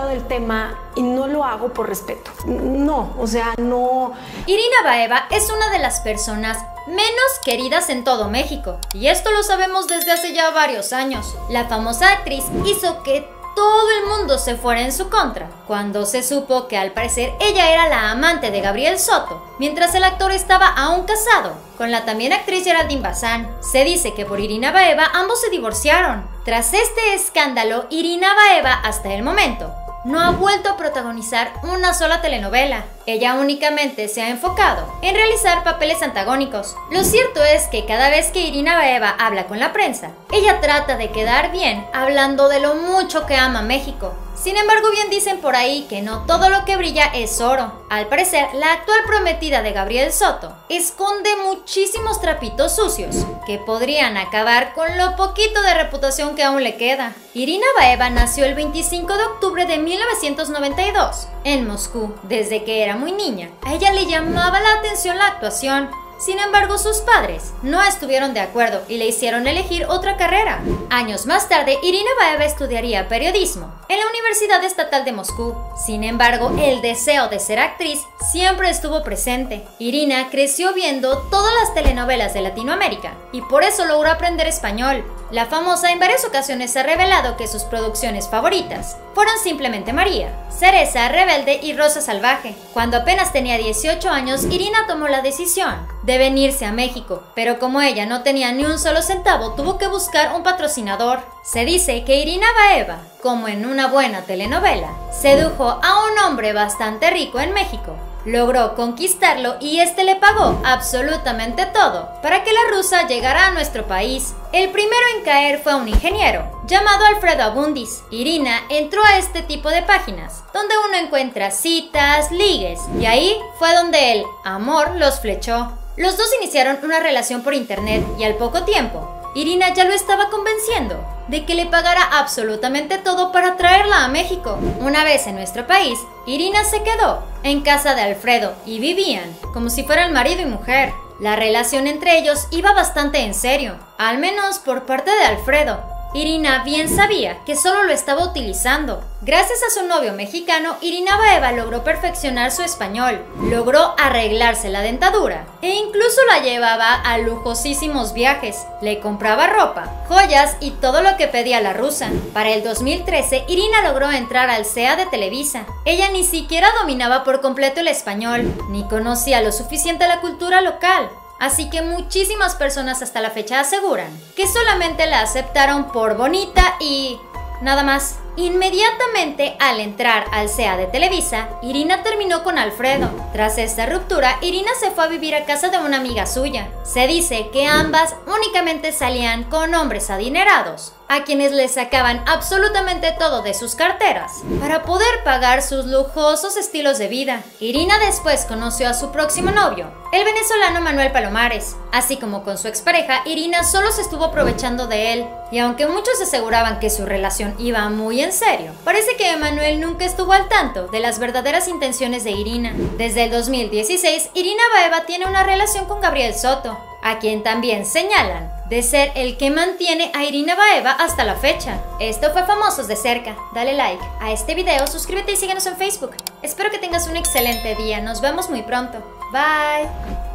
del tema y no lo hago por respeto. No, o sea, no. Irina Baeva es una de las personas menos queridas en todo México. Y esto lo sabemos desde hace ya varios años. La famosa actriz hizo que todo el mundo se fuera en su contra, cuando se supo que al parecer ella era la amante de Gabriel Soto, mientras el actor estaba aún casado con la también actriz Geraldine Bazán. Se dice que por Irina Baeva ambos se divorciaron. Tras este escándalo, Irina Baeva hasta el momento no ha vuelto a protagonizar una sola telenovela. Ella únicamente se ha enfocado en realizar papeles antagónicos. Lo cierto es que cada vez que Irina Baeva habla con la prensa, ella trata de quedar bien hablando de lo mucho que ama México. Sin embargo, bien dicen por ahí que no todo lo que brilla es oro. Al parecer, la actual prometida de Gabriel Soto esconde muchísimos trapitos sucios que podrían acabar con lo poquito de reputación que aún le queda. Irina Baeva nació el 25 de octubre de 1992 en Moscú. Desde que era muy niña, a ella le llamaba la atención la actuación sin embargo, sus padres no estuvieron de acuerdo y le hicieron elegir otra carrera. Años más tarde, Irina Baeva estudiaría periodismo en la Universidad Estatal de Moscú. Sin embargo, el deseo de ser actriz siempre estuvo presente. Irina creció viendo todas las telenovelas de Latinoamérica y por eso logró aprender español. La famosa en varias ocasiones ha revelado que sus producciones favoritas fueron simplemente María, Cereza, Rebelde y Rosa Salvaje. Cuando apenas tenía 18 años, Irina tomó la decisión de venirse a México, pero como ella no tenía ni un solo centavo, tuvo que buscar un patrocinador. Se dice que Irina Baeva, como en una buena telenovela, sedujo a un hombre bastante rico en México Logró conquistarlo y este le pagó absolutamente todo para que la rusa llegara a nuestro país. El primero en caer fue un ingeniero llamado Alfredo Abundis. Irina entró a este tipo de páginas, donde uno encuentra citas, ligues, y ahí fue donde el amor los flechó. Los dos iniciaron una relación por internet y al poco tiempo, Irina ya lo estaba convenciendo de que le pagara absolutamente todo para traerla a México. Una vez en nuestro país, Irina se quedó en casa de Alfredo y vivían como si fueran marido y mujer. La relación entre ellos iba bastante en serio, al menos por parte de Alfredo, Irina bien sabía que solo lo estaba utilizando. Gracias a su novio mexicano, Irina Baeva logró perfeccionar su español, logró arreglarse la dentadura e incluso la llevaba a lujosísimos viajes. Le compraba ropa, joyas y todo lo que pedía la rusa. Para el 2013, Irina logró entrar al CEA de Televisa. Ella ni siquiera dominaba por completo el español, ni conocía lo suficiente la cultura local. Así que muchísimas personas hasta la fecha aseguran que solamente la aceptaron por bonita y nada más. Inmediatamente al entrar al SEA de Televisa, Irina terminó con Alfredo. Tras esta ruptura, Irina se fue a vivir a casa de una amiga suya. Se dice que ambas únicamente salían con hombres adinerados, a quienes les sacaban absolutamente todo de sus carteras para poder pagar sus lujosos estilos de vida. Irina después conoció a su próximo novio, el venezolano Manuel Palomares. Así como con su expareja, Irina solo se estuvo aprovechando de él, y aunque muchos aseguraban que su relación iba en serio. Parece que Emanuel nunca estuvo al tanto de las verdaderas intenciones de Irina. Desde el 2016, Irina Baeva tiene una relación con Gabriel Soto, a quien también señalan de ser el que mantiene a Irina Baeva hasta la fecha. Esto fue Famosos de Cerca. Dale like a este video, suscríbete y síguenos en Facebook. Espero que tengas un excelente día. Nos vemos muy pronto. Bye.